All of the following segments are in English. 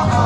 Okay,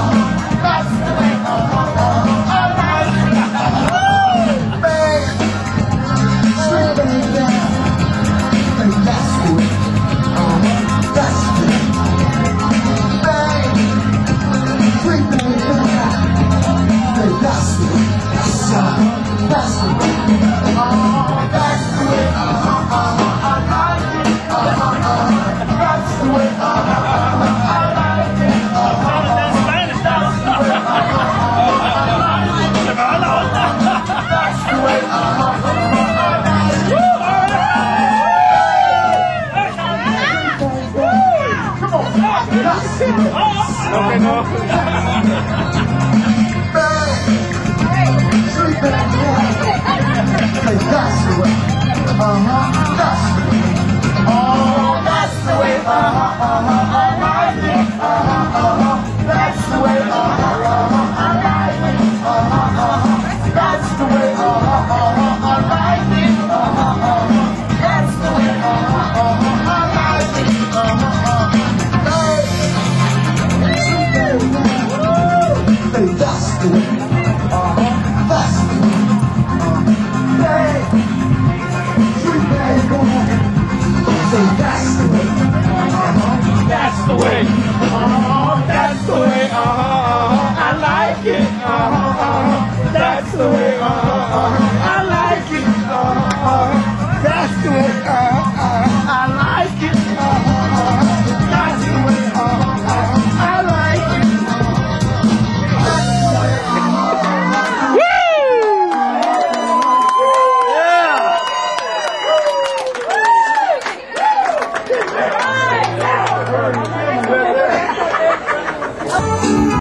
No no. That's the way. That's the way. That's the way. Uh-huh, uh-huh. That's the way. Uh-huh, uh-huh. So that's the way. Uh-huh. That's the way. Uh-huh. That's the way. Uh-huh. I like it. Uh-huh. That's the way. Uh-huh. I like it. Uh, That's the way. uh,